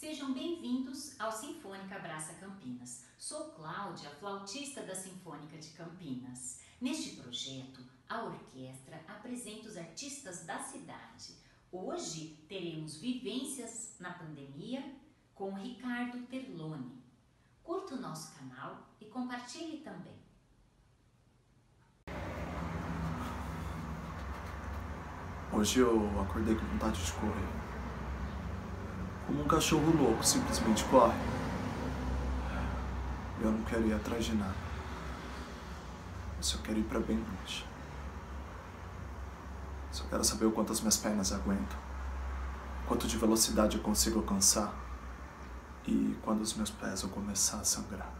Sejam bem-vindos ao Sinfônica Abraça Campinas. Sou Cláudia, flautista da Sinfônica de Campinas. Neste projeto, a orquestra apresenta os artistas da cidade. Hoje teremos vivências na pandemia com Ricardo Terlone. Curta o nosso canal e compartilhe também. Hoje eu acordei com vontade de correr. Como um cachorro louco, simplesmente corre. Eu não quero ir atrás de nada. Eu só quero ir para bem longe. Só quero saber o quanto as minhas pernas aguentam. Quanto de velocidade eu consigo alcançar. E quando os meus pés vão começar a sangrar.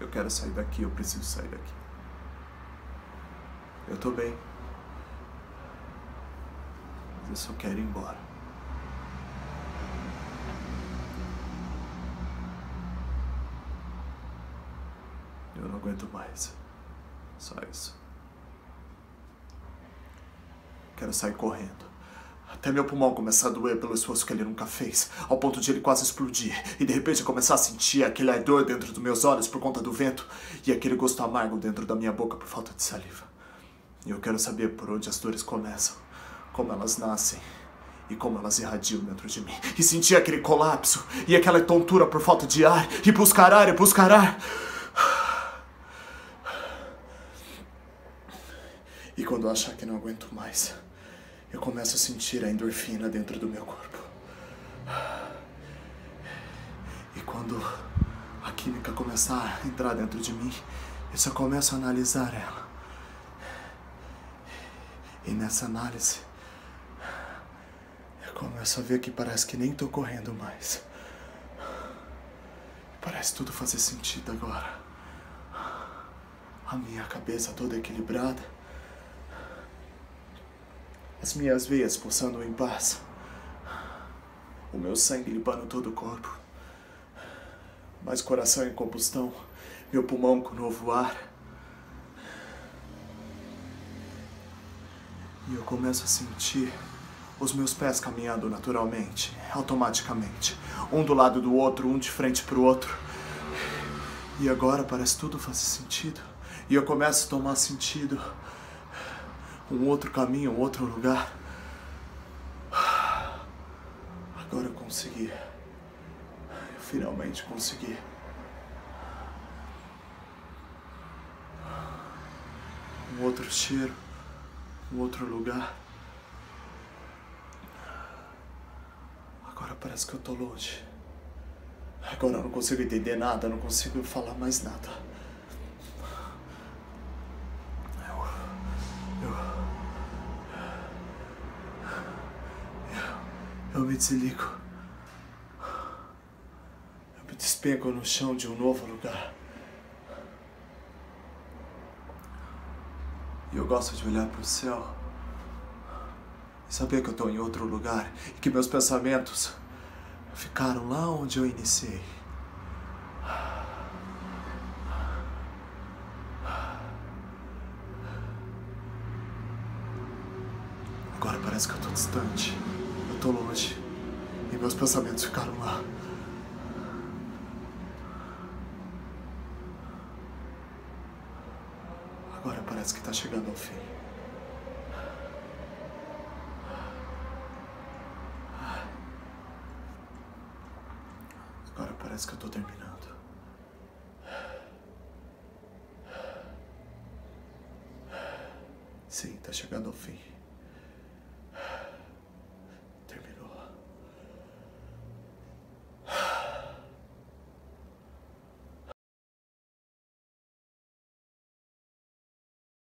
Eu quero sair daqui, eu preciso sair daqui. Eu tô bem. Eu só quero ir embora. Eu não aguento mais. Só isso. Quero sair correndo. Até meu pulmão começar a doer pelo esforço que ele nunca fez, ao ponto de ele quase explodir, e de repente começar a sentir aquele ardor dentro dos meus olhos por conta do vento, e aquele gosto amargo dentro da minha boca por falta de saliva. E eu quero saber por onde as dores começam, como elas nascem e como elas irradiam dentro de mim. E sentir aquele colapso e aquela tontura por falta de ar, e buscar ar e buscar ar. E quando eu achar que não aguento mais, eu começo a sentir a endorfina dentro do meu corpo. E quando a química começar a entrar dentro de mim, eu só começo a analisar ela. E nessa análise, começo a ver que parece que nem tô correndo mais. Parece tudo fazer sentido agora. A minha cabeça toda equilibrada as minhas veias pulsando em paz, o meu sangue limpando todo o corpo, mais coração em combustão, meu pulmão com novo ar. E eu começo a sentir os meus pés caminhando naturalmente, automaticamente, um do lado do outro, um de frente para o outro. E agora parece tudo fazer sentido. E eu começo a tomar sentido um outro caminho, um outro lugar. Agora eu consegui. Eu finalmente consegui. Um outro cheiro, um outro lugar. Parece que eu tô longe. Agora eu não consigo entender nada, não consigo falar mais nada. Eu me desligo. Eu me despenco no chão de um novo lugar. E eu gosto de olhar para o céu e saber que eu estou em outro lugar e que meus pensamentos ficaram lá onde eu iniciei. Agora parece que eu estou distante. Tô longe. E meus pensamentos ficaram lá. Agora parece que tá chegando ao fim. Agora parece que eu tô terminando. Sim, tá chegando ao fim.